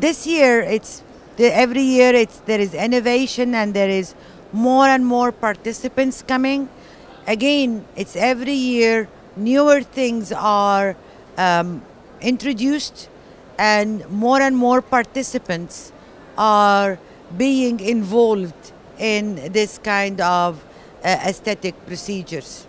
this year, it's every year it's there is innovation and there is more and more participants coming. Again, it's every year newer things are um, introduced and more and more participants are being involved in this kind of uh, aesthetic procedures.